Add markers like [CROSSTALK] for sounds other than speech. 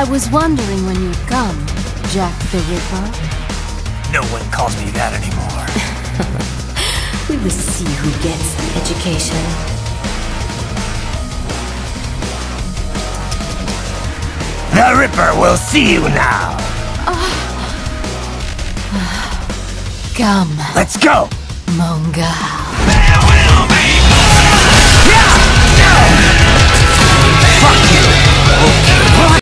I was wondering when you'd come, Jack the Ripper. No one calls me that anymore. [LAUGHS] We will see who gets the education. The Ripper will see you now. Come, Let's go. Monga.